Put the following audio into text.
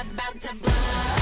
about to blow.